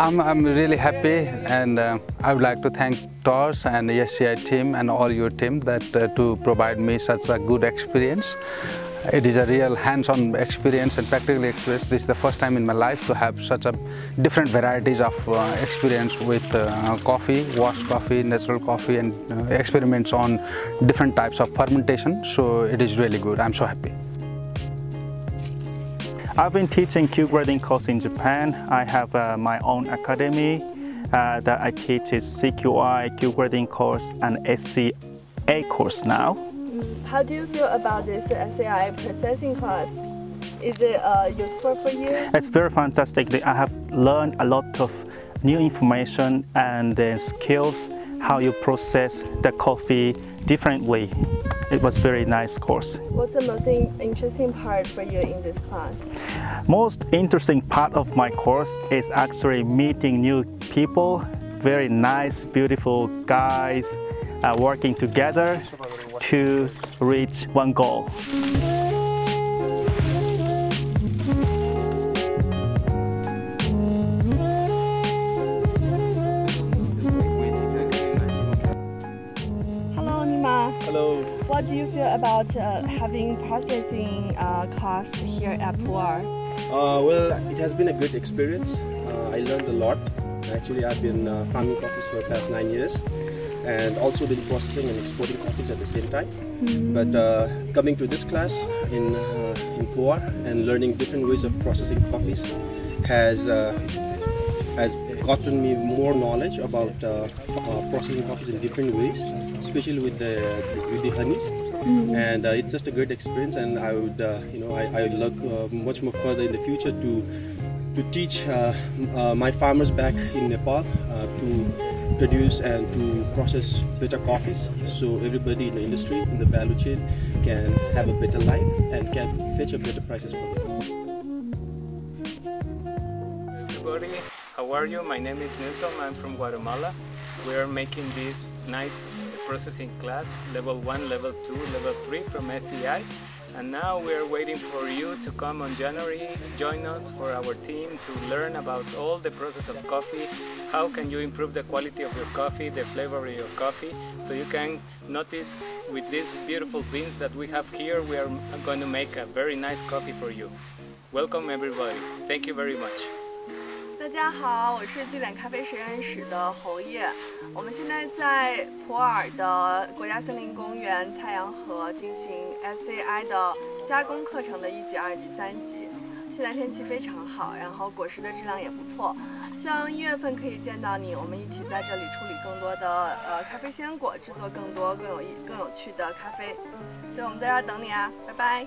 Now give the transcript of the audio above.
I'm, I'm really happy and uh, I would like to thank Torch and the SCI team and all your team that uh, to provide me such a good experience. It is a real hands-on experience and practical experience. This is the first time in my life to have such a different varieties of uh, experience with uh, coffee, washed coffee, natural coffee and uh, experiments on different types of fermentation. So it is really good. I'm so happy. I've been teaching Q grading course in Japan. I have uh, my own academy uh, that I teach is CQI, Q grading course and SCA course now. How do you feel about this SCI processing class? Is it uh, useful for you? It's very fantastic. I have learned a lot of new information and uh, skills how you process the coffee differently. It was very nice course. What's the most in interesting part for you in this class? Most interesting part of my course is actually meeting new people, very nice, beautiful guys uh, working together to reach one goal. What do you feel about uh, having processing uh, class here at Pu'er? Uh, well, it has been a great experience. Uh, I learned a lot. Actually, I've been uh, farming coffees for the past nine years and also been processing and exporting coffees at the same time. Mm. But uh, coming to this class in, uh, in Pu'er and learning different ways of processing coffees has, uh, has gotten me more knowledge about uh, uh, processing coffees in different ways, especially with the, with the honeys. Mm. And uh, it's just a great experience and I would, uh, you know, I, I look uh, much more further in the future to to teach uh, uh, my farmers back in Nepal uh, to produce and to process better coffees so everybody in the industry, in the value chain can have a better life and can fetch a better prices for them. everybody. How are you? My name is Newton. I'm from Guatemala. We are making this nice processing class, level 1, level 2, level 3 from SCI. And now we are waiting for you to come on January, join us for our team to learn about all the process of coffee, how can you improve the quality of your coffee, the flavor of your coffee, so you can notice with these beautiful beans that we have here, we are going to make a very nice coffee for you. Welcome everybody. Thank you very much. 大家好，我是聚点咖啡实验室的侯烨。我们现在在普洱的国家森林公园蔡阳河进行 SCI 的加工课程的一级、二级、三级。现在天气非常好，然后果实的质量也不错。希望一月份可以见到你，我们一起在这里处理更多的呃咖啡鲜果，制作更多更有意更有趣的咖啡。所以我们在这儿等你啊，拜拜。